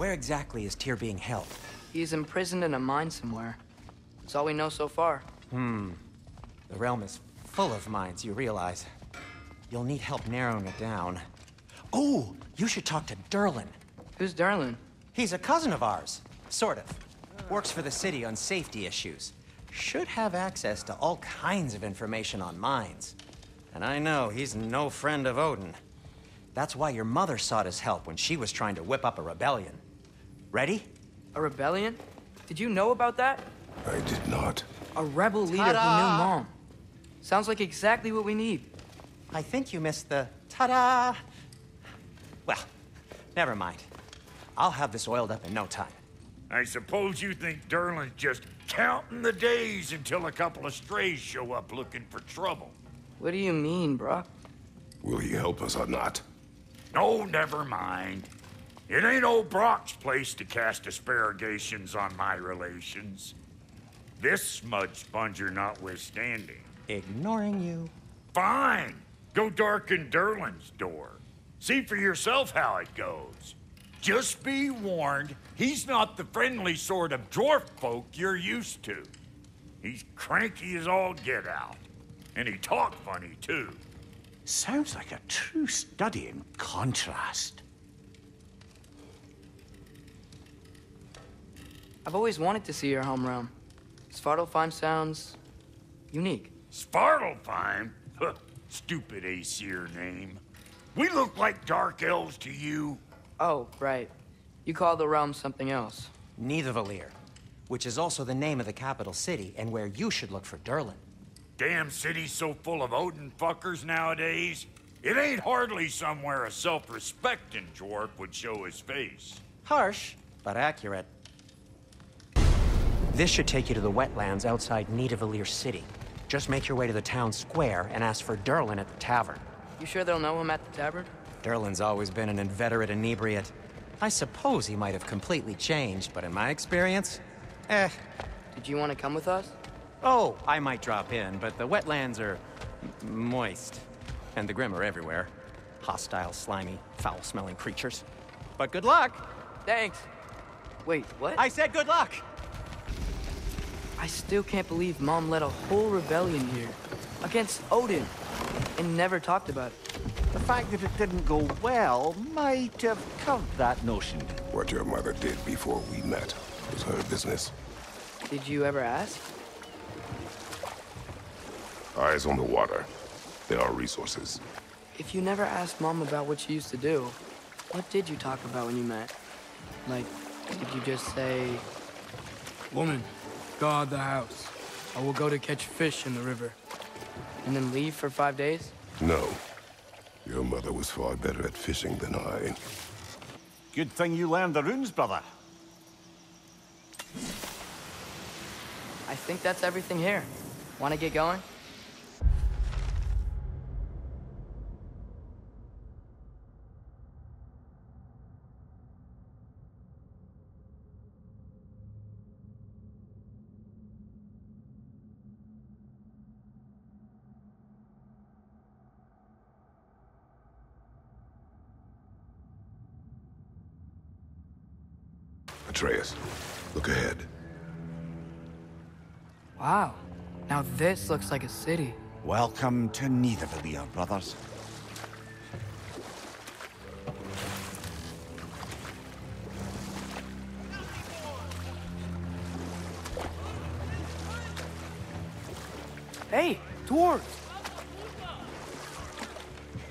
Where exactly is Tyr being held? He's imprisoned in a mine somewhere. That's all we know so far. Hmm. The realm is full of mines, you realize. You'll need help narrowing it down. Oh, you should talk to Durlin. Who's Durlin? He's a cousin of ours. Sort of. Works for the city on safety issues. Should have access to all kinds of information on mines. And I know he's no friend of Odin. That's why your mother sought his help when she was trying to whip up a rebellion. Ready? A rebellion? Did you know about that? I did not. A rebel leader who knew Mom. Sounds like exactly what we need. I think you missed the ta-da. Well, never mind. I'll have this oiled up in no time. I suppose you think Durlin's just counting the days until a couple of strays show up looking for trouble. What do you mean, Brock? Will he help us or not? No, never mind. It ain't old Brock's place to cast asparagations on my relations. This smudge sponger notwithstanding. Ignoring you. Fine. Go darken Durlin's door. See for yourself how it goes. Just be warned, he's not the friendly sort of dwarf folk you're used to. He's cranky as all get out. And he talk funny, too. Sounds like a true study in contrast. I've always wanted to see your home realm. Svartalfheim sounds... unique. Svartalfheim? Stupid Aesir name. We look like dark elves to you. Oh, right. You call the realm something else. Nidavellir, which is also the name of the capital city and where you should look for Durlin. Damn city's so full of Odin fuckers nowadays. It ain't hardly somewhere a self-respecting dwarf would show his face. Harsh, but accurate. This should take you to the wetlands outside Nidavellir City. Just make your way to the town square and ask for Durlin at the tavern. You sure they'll know him at the tavern? Durlin's always been an inveterate inebriate. I suppose he might have completely changed, but in my experience, eh. Did you want to come with us? Oh, I might drop in, but the wetlands are moist. And the Grim are everywhere. Hostile, slimy, foul-smelling creatures. But good luck! Thanks. Wait, what? I said good luck! I still can't believe Mom led a whole rebellion here. Against Odin. And never talked about it. The fact that it didn't go well might have covered that notion. What your mother did before we met was her business. Did you ever ask? Eyes on the water. There are resources. If you never asked Mom about what she used to do, what did you talk about when you met? Like, did you just say... Woman, guard the house. I will go to catch fish in the river. And then leave for five days? No. Your mother was far better at fishing than I. Good thing you learned the runes, brother. I think that's everything here. Want to get going? Atreus, look ahead. Wow. Now this looks like a city. Welcome to Nidavellir, brothers. Hey, dwarves!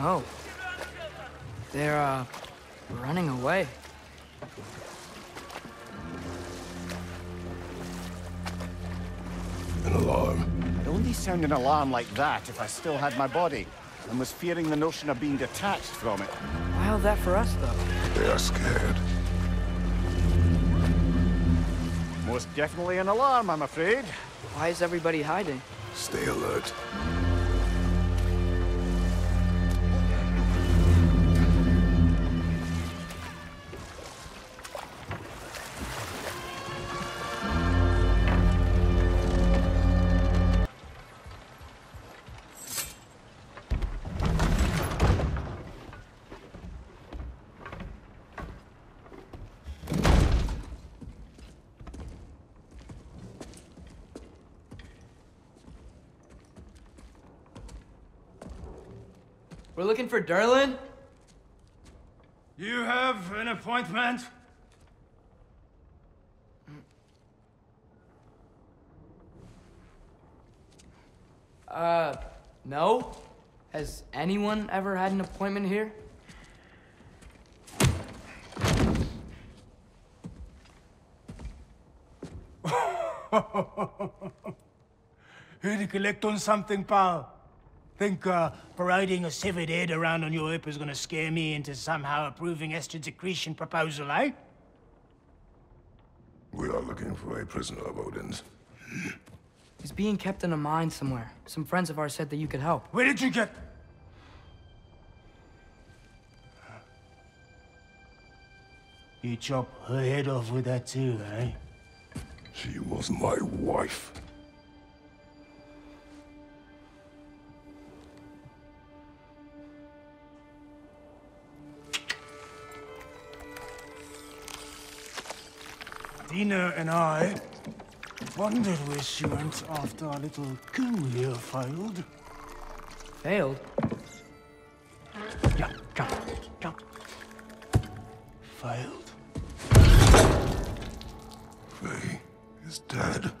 Oh. They're, uh, running away. Alarm. It'd only sound an alarm like that if I still had my body, and was fearing the notion of being detached from it. Wild that for us, though. They are scared. Most definitely an alarm, I'm afraid. Why is everybody hiding? Stay alert. We're looking for Durlin? You have an appointment? Uh, no? Has anyone ever had an appointment here? Here to collect on something, pal? Think uh, parading a severed head around on your hip is gonna scare me into somehow approving Esther's accretion proposal, eh? We are looking for a prisoner of Odin's. He's being kept in a mine somewhere. Some friends of ours said that you could help. Where did you get... You chop her head off with that too, eh? She was my wife. Dina and I wondered where she went after our little coup here failed. Failed? Yeah, come, come. Failed. Faye is dead.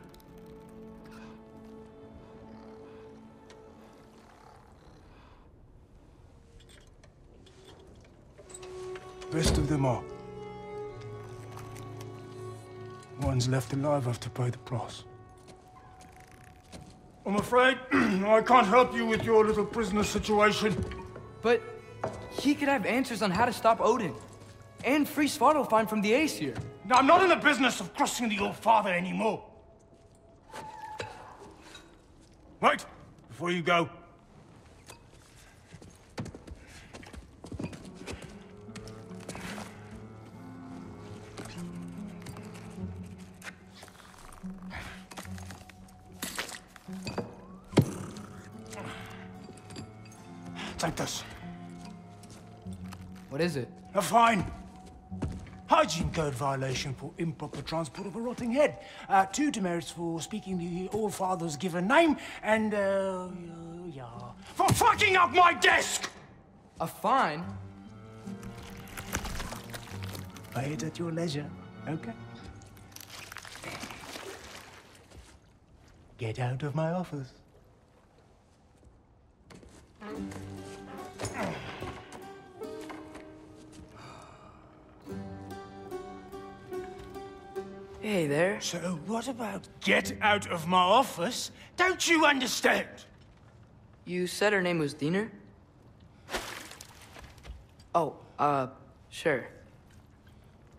Best of them all. One's left alive after to pay the price. I'm afraid I can't help you with your little prisoner situation. But he could have answers on how to stop Odin. And free Svartalfheim from the Aesir. Now, I'm not in the business of crossing the old father anymore. Wait, before you go. Take this. What is it? A fine. Hygiene code violation for improper transport of a rotting head. Uh, two demerits for speaking the All Father's given name, and, uh, yeah, for fucking up my desk! A fine? Pay it at your leisure, okay? Get out of my office. There. So what about get out of my office? Don't you understand? You said her name was Diener? Oh, uh, sure.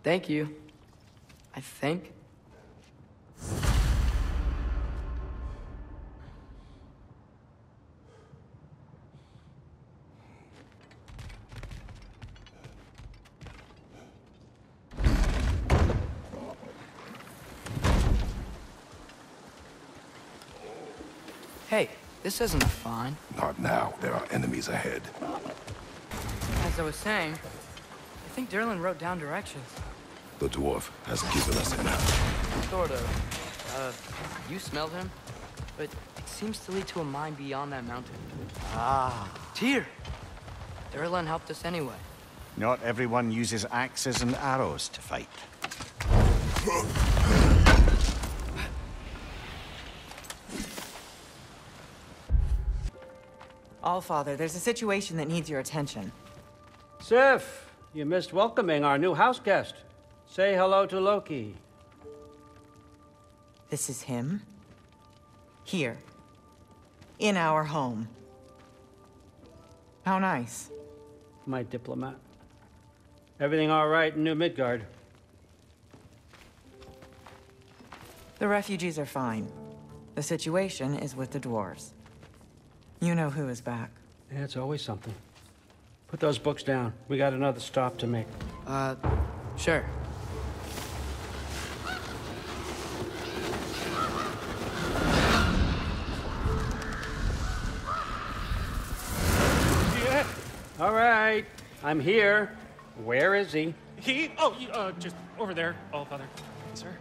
Thank you. I think. This isn't a fine. Not now. There are enemies ahead. As I was saying, I think Durlin wrote down directions. The dwarf has given us a map. Sort of. Uh, you smelled him? But it seems to lead to a mine beyond that mountain. Ah. Tyr! Durlin helped us anyway. Not everyone uses axes and arrows to fight. Allfather, there's a situation that needs your attention. Sif, you missed welcoming our new house guest. Say hello to Loki. This is him? Here. In our home. How nice. My diplomat. Everything all right in New Midgard? The refugees are fine. The situation is with the dwarves. You know who is back. Yeah, it's always something. Put those books down. We got another stop to make. Uh, sure. Yeah. All right. I'm here. Where is he? He? Oh, you, uh, just over there, all father. Sir?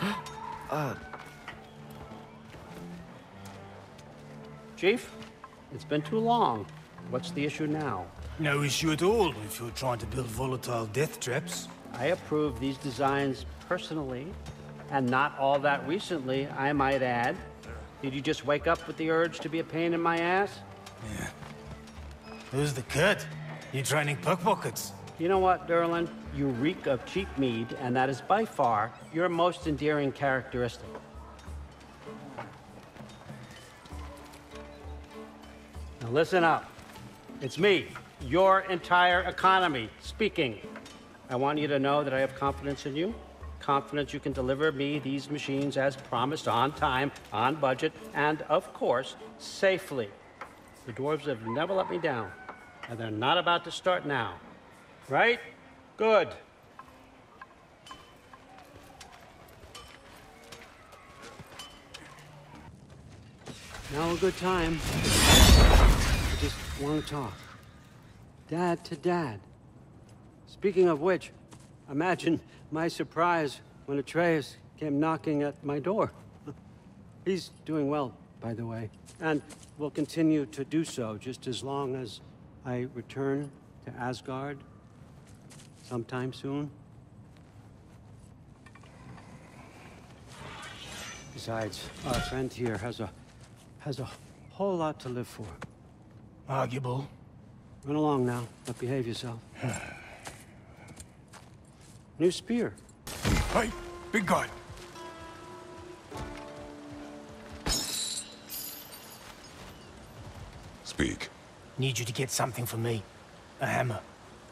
Chief, it's been too long. What's the issue now? No issue at all if you're trying to build volatile death traps. I approve these designs personally, and not all that recently, I might add. Did you just wake up with the urge to be a pain in my ass? Yeah. Who's the cut? You training pickpockets? You know what, Durlin? You reek of cheap mead, and that is by far your most endearing characteristic. Now listen up. It's me, your entire economy, speaking. I want you to know that I have confidence in you. Confidence you can deliver me these machines as promised, on time, on budget, and of course, safely. The dwarves have never let me down, and they're not about to start now. Right? Good. Now a good time. Want to talk. Dad to dad. Speaking of which, imagine my surprise when Atreus came knocking at my door. He's doing well, by the way, and will continue to do so just as long as I return to Asgard sometime soon. Besides, our friend here has a has a whole lot to live for. Arguable. Run along now, but behave yourself. New spear. Hey, big guy. Speak. Need you to get something for me. A hammer.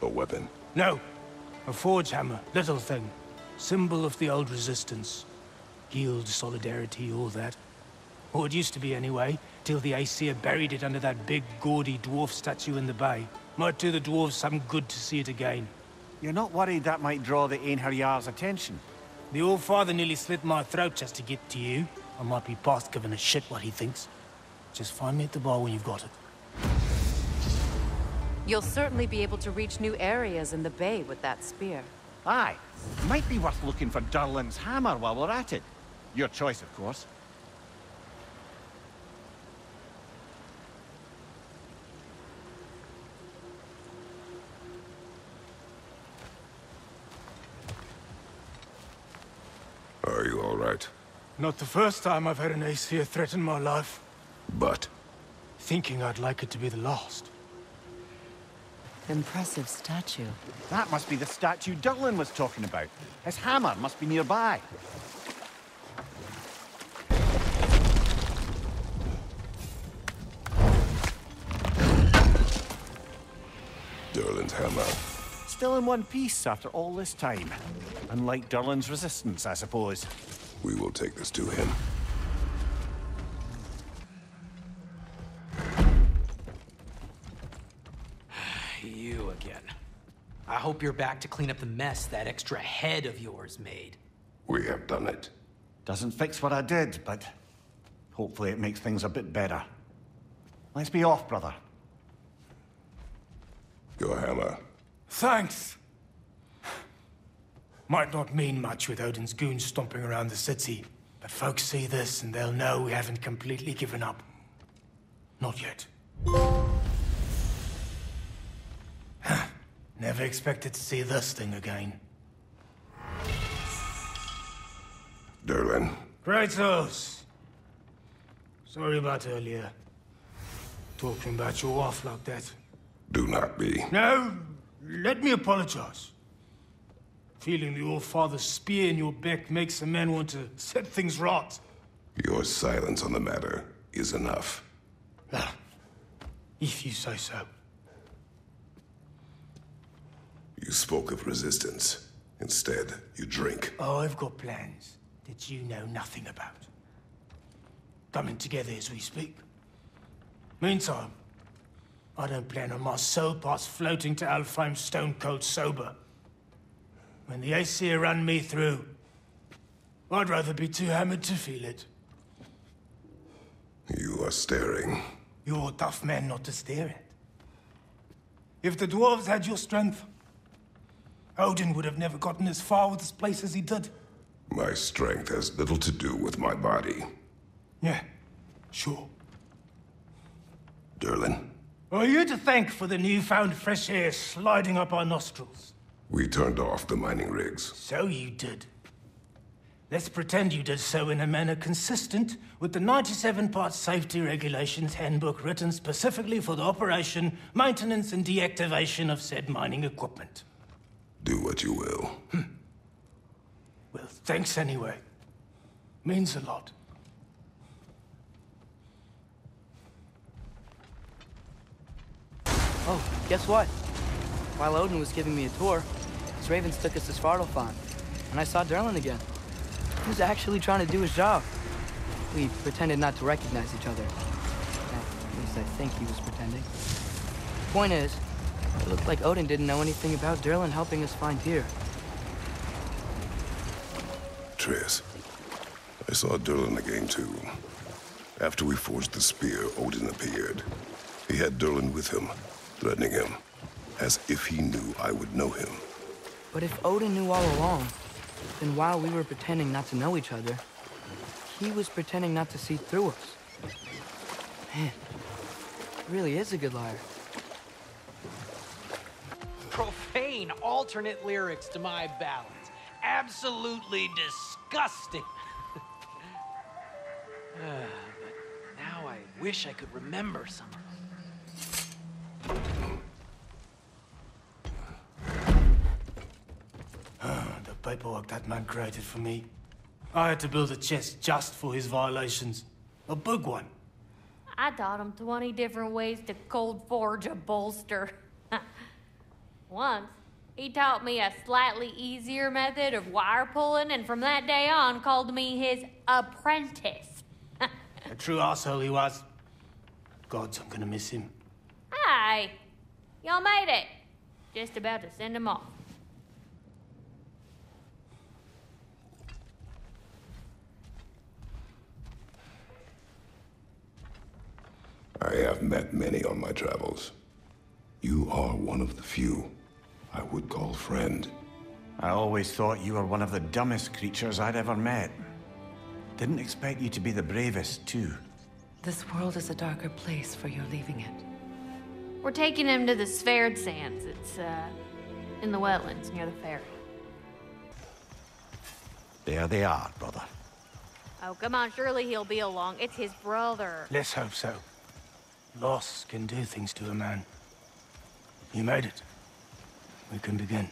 A weapon. No. A forge hammer. Little thing. Symbol of the old resistance. Guild, solidarity, all that. Or it used to be anyway, till the Aesir buried it under that big, gaudy dwarf statue in the bay. Might do the dwarves some good to see it again. You're not worried that might draw the Einherjar's attention? The old father nearly slit my throat just to get to you. I might be past giving a shit what he thinks. Just find me at the bar when you've got it. You'll certainly be able to reach new areas in the bay with that spear. Aye. Might be worth looking for Durlin's hammer while we're at it. Your choice, of course. Are you all right? Not the first time I've had an Aesir threaten my life. But? Thinking I'd like it to be the last. Impressive statue. That must be the statue Durlin was talking about. His hammer must be nearby. Durlin's hammer. Still in one piece after all this time. Unlike Durlin's resistance, I suppose. We will take this to him. You again. I hope you're back to clean up the mess that extra head of yours made. We have done it. Doesn't fix what I did, but hopefully it makes things a bit better. Let's be off, brother. Your hammer. Thanks. Might not mean much with Odin's goons stomping around the city, but folks see this and they'll know we haven't completely given up. Not yet. Never expected to see this thing again. Durlin. Kratos! Sorry about earlier. Talking about your wife like that. Do not be. No, let me apologize. Feeling the old father's spear in your back makes a man want to set things right. Your silence on the matter is enough. Ah, if you say so. You spoke of resistance. Instead, you drink. Oh, I've got plans that you know nothing about. Coming together as we speak. Meantime, I don't plan on my soul parts floating to Alfheim stone cold sober. When the Aesir run me through, I'd rather be too hammered to feel it. You are staring. You're a tough man not to stare at. If the dwarves had your strength, Odin would have never gotten as far with this place as he did. My strength has little to do with my body. Yeah, sure. Durlin, Are you to thank for the newfound fresh air sliding up our nostrils? We turned off the mining rigs. So you did. Let's pretend you did so in a manner consistent with the 97 part safety regulations handbook written specifically for the operation, maintenance, and deactivation of said mining equipment. Do what you will. Hmm. Well, thanks anyway. Means a lot. Oh, guess what? While Odin was giving me a tour, ravens took us to Svartalfheim, and I saw Durlin again. He was actually trying to do his job. We pretended not to recognize each other. At least I think he was pretending. Point is, it looked like Odin didn't know anything about Durlin helping us find Tyr. Triss, I saw Durlin again too. After we forged the spear, Odin appeared. He had Durlin with him, threatening him, as if he knew I would know him. But if Odin knew all along, then while we were pretending not to know each other, he was pretending not to see through us. Man, he really is a good liar. Profane alternate lyrics to my ballads. Absolutely disgusting. Ah, but now I wish I could remember some paperwork that man created for me. I had to build a chest just for his violations. A big one. I taught him 20 different ways to cold forge a bolster. Once, he taught me a slightly easier method of wire pulling, and from that day on, called me his apprentice. A true asshole he was. Gods, I'm gonna miss him. Hi! Y'all made it. Just about to send him off. I have met many on my travels. You are one of the few I would call friend. I always thought you were one of the dumbest creatures I'd ever met. Didn't expect you to be the bravest, too. This world is a darker place for your leaving it. We're taking him to the Sverd Sands. It's, uh, in the wetlands near the ferry. There they are, brother. Oh, come on, surely he'll be along. It's his brother. Let's hope so. Loss can do things to a man. You made it. We can begin.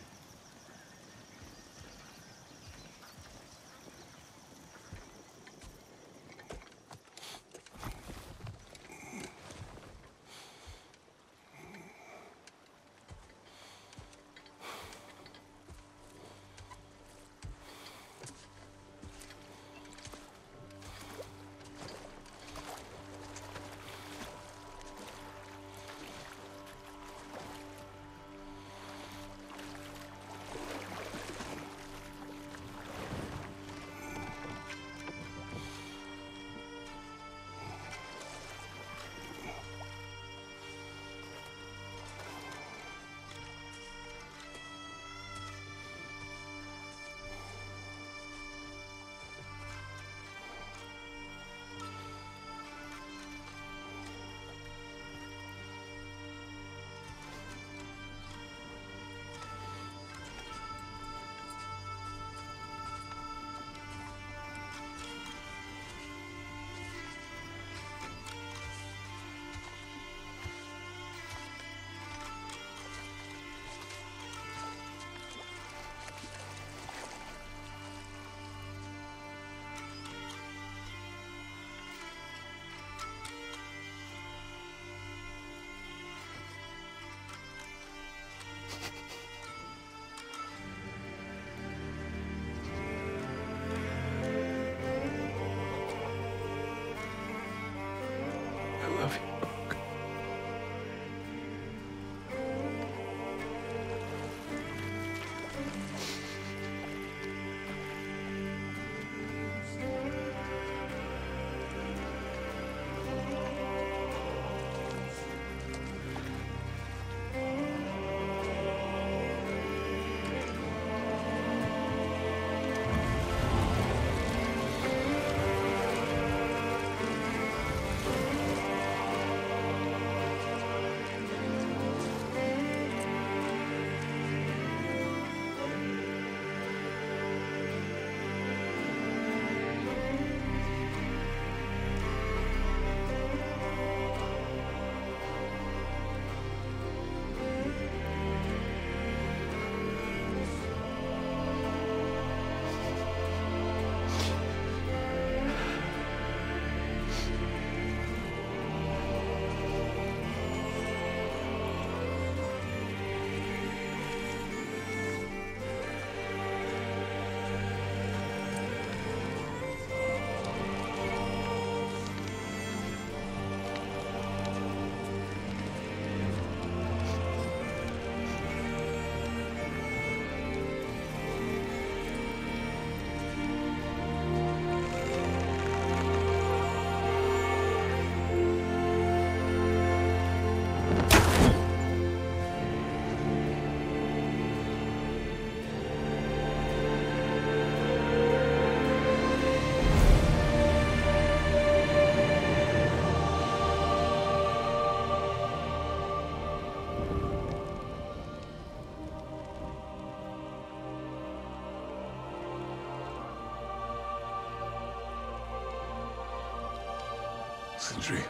Sindri.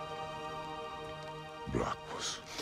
Blackpuss. A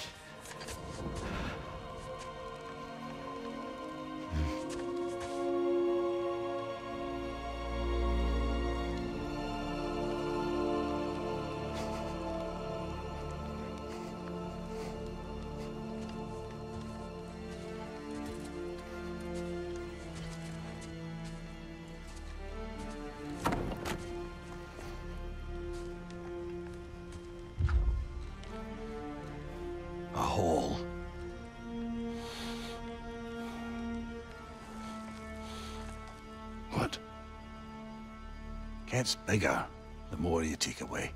Gets bigger the more you take away.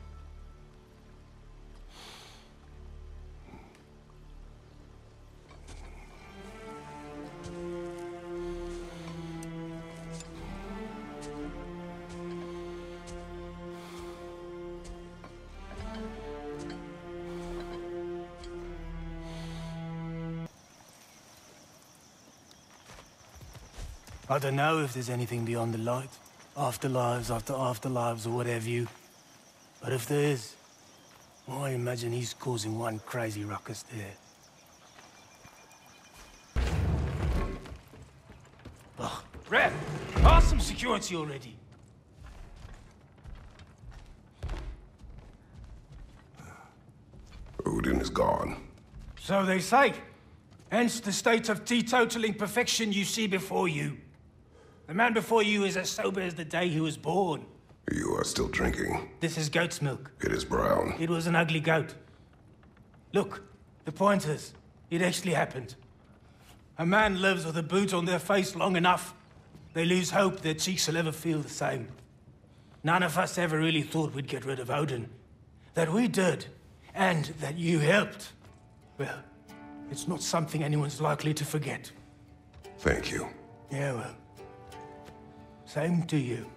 I don't know if there's anything beyond the light. Afterlives after afterlives or whatever you. But if there is, I imagine he's causing one crazy ruckus there. Ugh. Red, ask some security already. Odin is gone. So they say. Hence the state of teetotaling perfection you see before you. The man before you is as sober as the day he was born. You are still drinking. This is goat's milk. It is brown. It was an ugly goat. Look, the pointers. It actually happened. A man lives with a boot on their face long enough, they lose hope their cheeks will ever feel the same. None of us ever really thought we'd get rid of Odin. That we did, and that you helped. Well, it's not something anyone's likely to forget. Thank you. Yeah, well. Same to you.